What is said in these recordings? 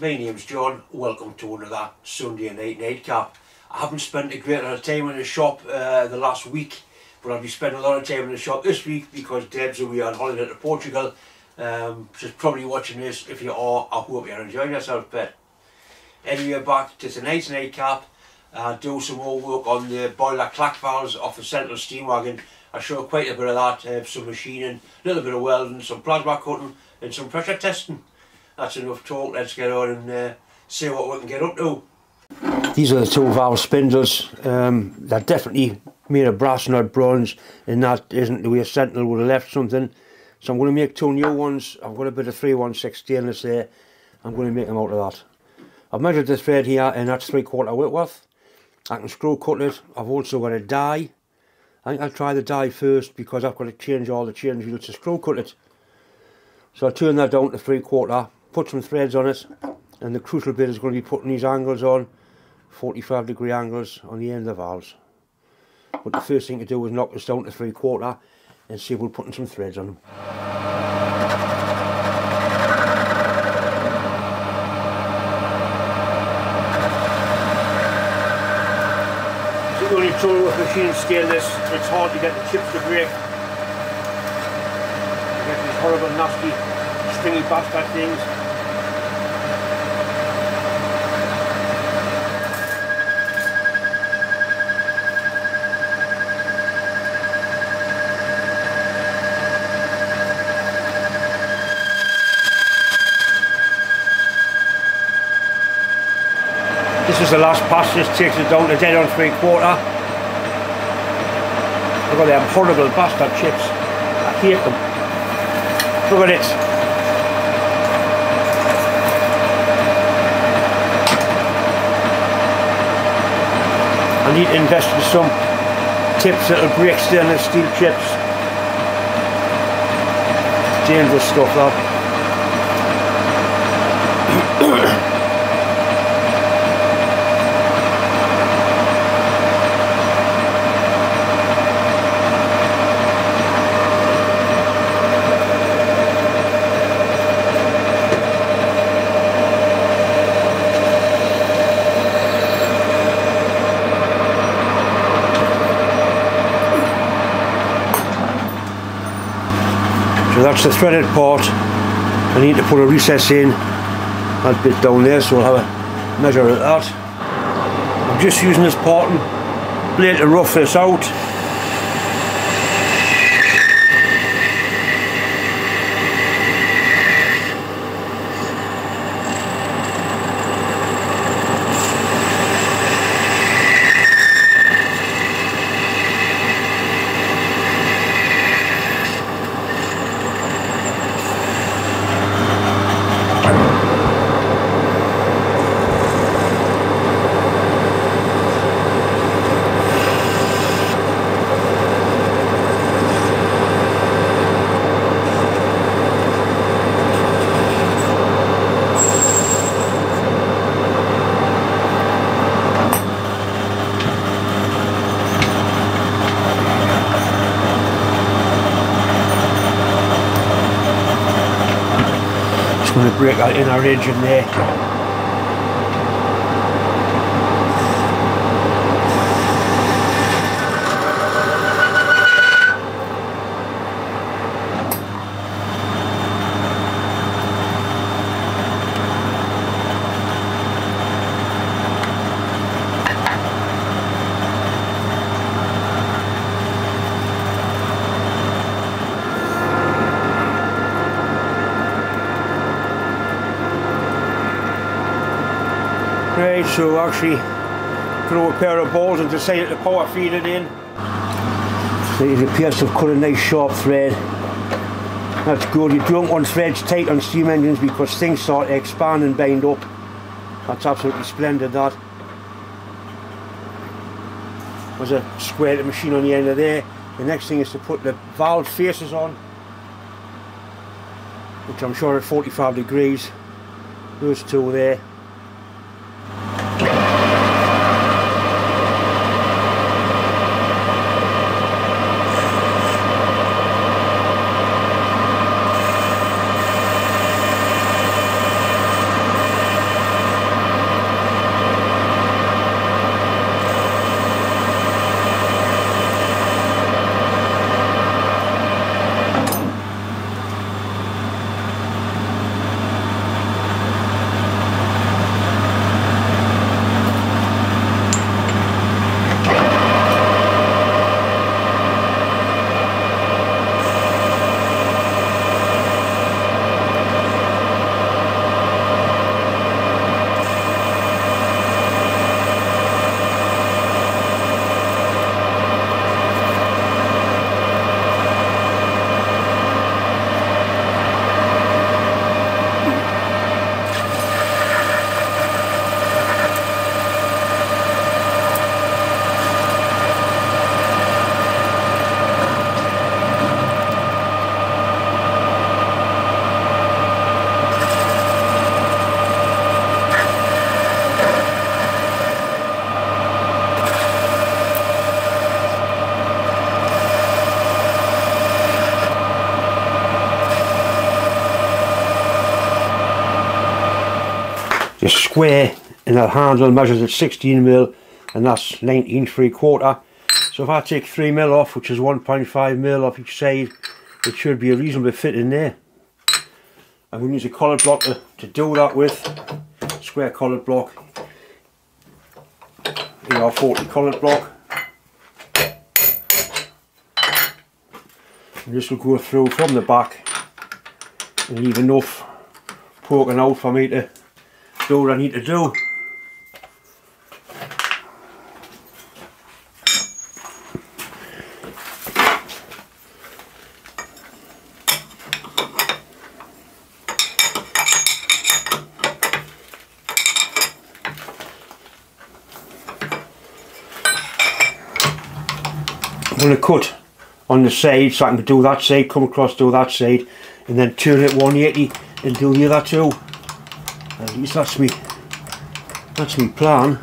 My name's John. Welcome to another Sunday night nightcap. I haven't spent a great lot of time in the shop uh, the last week, but I'll be spending a lot of time in the shop this week because Deb's away on holiday to Portugal. Um, she's probably watching this. If you are, I hope you're enjoying yourself. But anyway, back to tonight's nightcap. Uh, do some more work on the boiler clack valves off the Sentinel steam wagon. I show quite a bit of that, uh, some machining, a little bit of welding, some plasma cutting and some pressure testing. That's enough talk, let's get on and uh, see what we can get up to. These are the two valve spindles, um, they're definitely made of brass not bronze and that isn't the way a Sentinel would have left something. So I'm going to make two new ones, I've got a bit of 316 stainless there, I'm going to make them out of that. I've measured the thread here and that's three quarter Whitworth. I can screw cut it, I've also got a die. I think I'll try the die first because I've got to change all the chain wheels to screw cut it. So I'll turn that down to three quarter, put some threads on it, and the crucial bit is going to be putting these angles on, 45 degree angles on the end of the valves. But the first thing to do is knock this down to three quarter and see if we're putting some threads on them. The only trouble with machine stainless, it's hard to get the chips to break Get these horrible, nasty, stringy bastard things. The last pass, this takes it down to dead on three quarter. Look at them horrible bastard chips. I hate them. Look at it. I need to invest in some tips that'll break stainless steel chips. Dangerous stuff that. So that's the threaded part. I need to put a recess in that bit down there so I'll have a measure of that. I'm just using this parting blade to rough this out. Going to break that inner edge in there. So actually throw a pair of balls and decided to power feed it in. So it appears to have cut a nice sharp thread. That's good, you don't want threads tight on steam engines because things start to expand and bind up. That's absolutely splendid that. There's a square machine on the end of there. The next thing is to put the valve faces on, which I'm sure at 45 degrees. Those two there. The square and that handle measures at 16 mil and that's 19 3 quarter. So if I take 3 mil off which is 1.5 mil off each side it should be a reasonable fit in there. I'm going to use a collet block to, to do that with. Square collet block. ER40 collet block. And this will go through from the back and leave enough poking out for me to do what I need to do I'm going to cut on the side so I can do that side, come across do that side and then turn it 180 and do the other two. Least that's me that's my plan.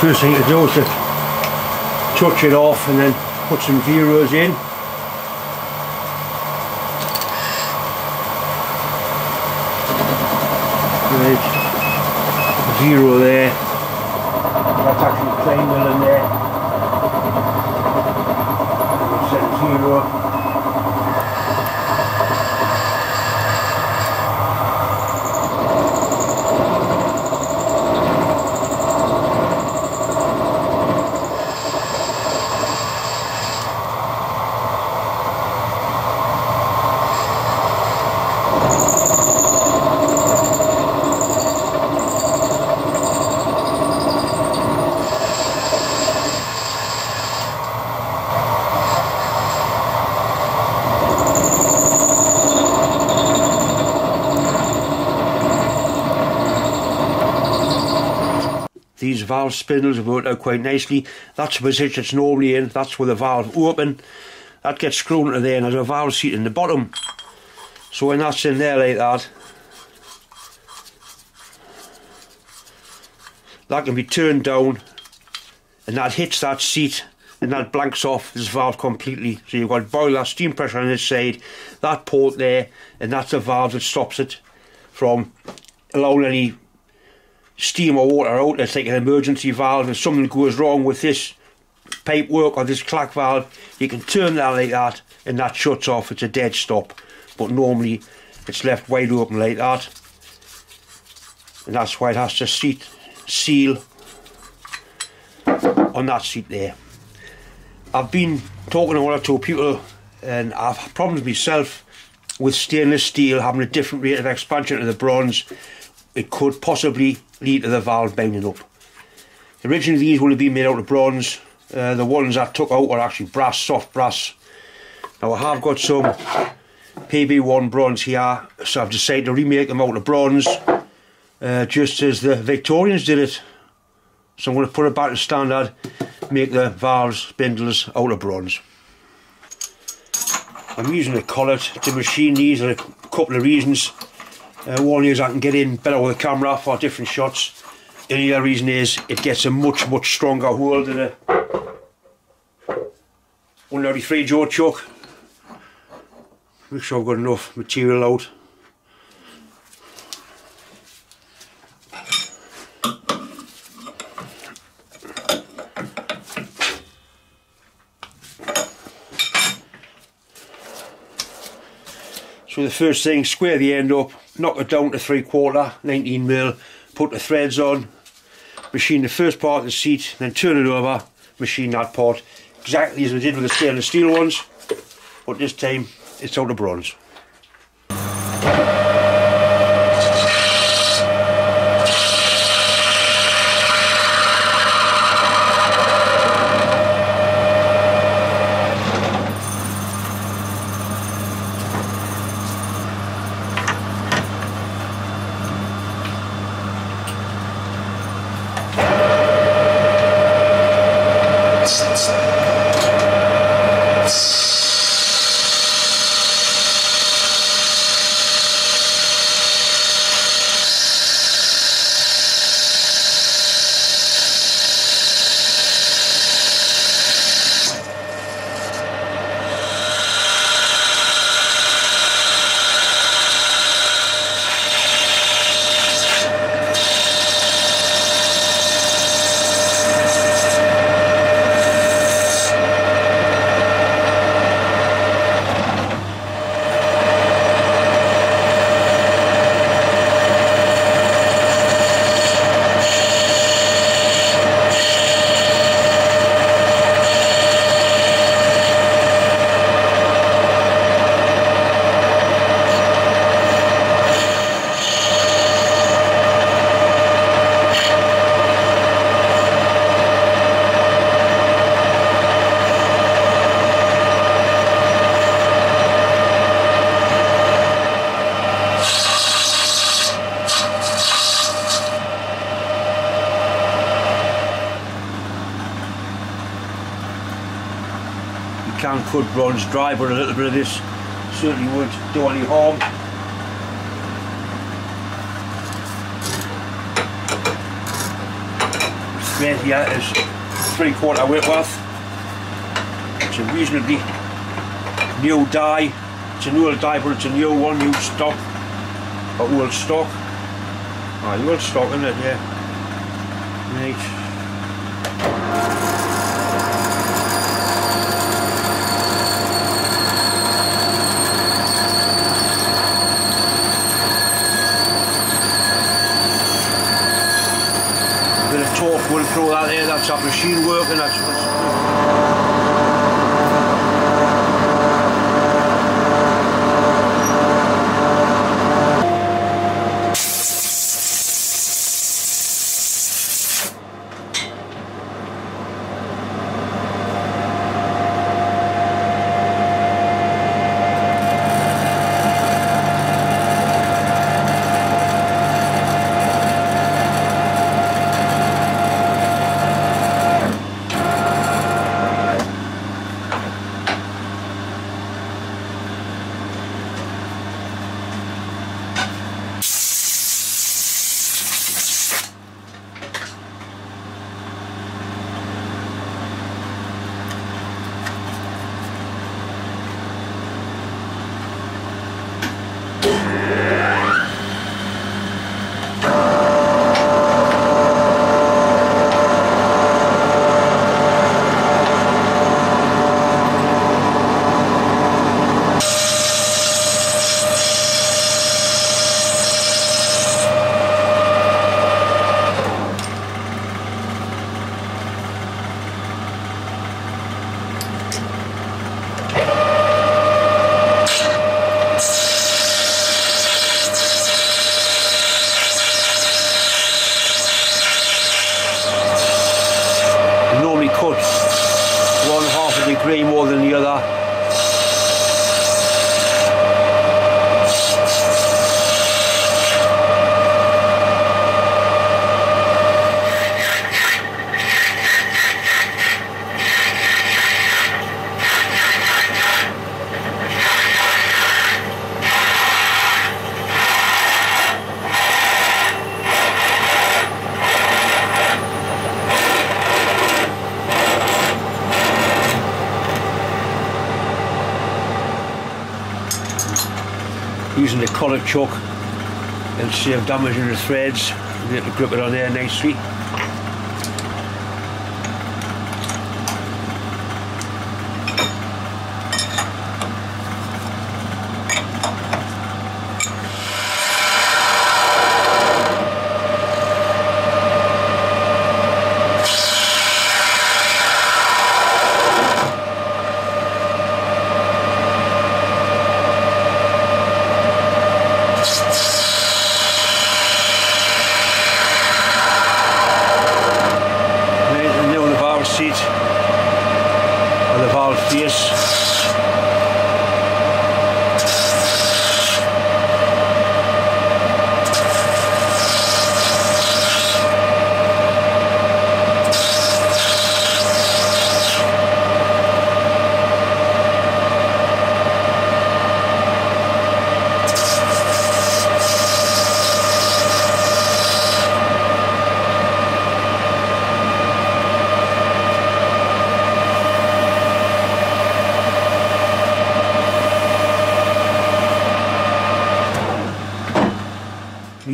first thing to do is to touch it off and then put some zeros in. Right, zero there. That's actually plain mill in there. Set zero. Valve spindles have worked out quite nicely. That's the position it's normally in, that's where the valve open. That gets screwed into there and there's a valve seat in the bottom. So when that's in there like that, that can be turned down and that hits that seat and that blanks off this valve completely. So you've got boiler steam pressure on this side, that port there, and that's the valve that stops it from allowing any steam or water out. It's like an emergency valve. If something goes wrong with this pipe work or this clack valve, you can turn that like that and that shuts off. It's a dead stop. But normally it's left wide open like that. And that's why it has to seat, seal on that seat there. I've been talking to one or two people and I've had problems myself with stainless steel having a different rate of expansion to the bronze. It could possibly lead to the valve bending up. Originally these would have been made out of bronze. Uh, the ones I took out were actually brass, soft brass. Now I have got some PB1 bronze here, so I've decided to remake them out of bronze, uh, just as the Victorians did it. So I'm going to put it back to standard, make the valves, spindles out of bronze. I'm using a collet to machine these for a couple of reasons. Uh, one is I can get in better with the camera for different shots. The other reason is it gets a much, much stronger hold than a 193 jaw chuck. Make sure I've got enough material out. So the first thing, square the end up, knock it down to three quarter, 19 mil, put the threads on, machine the first part of the seat, then turn it over, machine that part, exactly as we did with the stainless steel ones, but this time it's out of bronze. Cut bronze dry, but a little bit of this certainly won't do any harm. Thread here is three quarter Whitworth. It's a reasonably new die. It's an old die, but it's a new one, new stock. Or old stock. Ah, oh, old stock, isn't it? Yeah. Right. Will throw that there, that's our machine working, that's choke and save damage in the threads and get to grip it on there nicely.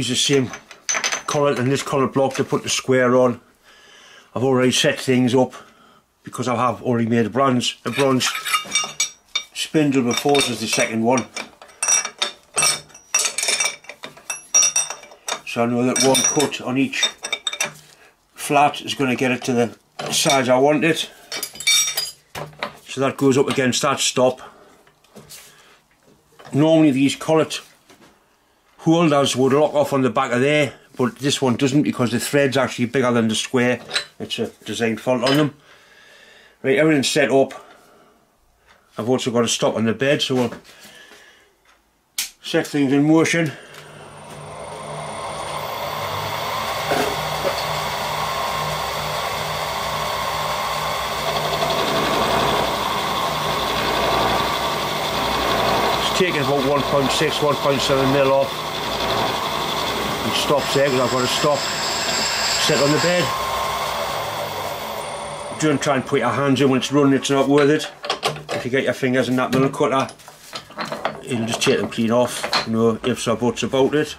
Use the same collet and this collet block to put the square on. I've already set things up because I have already made a bronze, a bronze spindle before is the second one. So I know that one cut on each flat is going to get it to the size I want it. So that goes up against that stop. Normally these collet holders would lock off on the back of there but this one doesn't because the thread's actually bigger than the square. It's a design fault on them. Right everything's set up. I've also got a stop on the bed so we'll set things in motion. It's taking about 1.6, 1.7 mil off. Stops there because I've got to stop, sit on the bed. Don't try and put your hands in when it's running, it's not worth it. If you get your fingers in that milk cutter, you'll just take them clean off, no ifs or buts about it.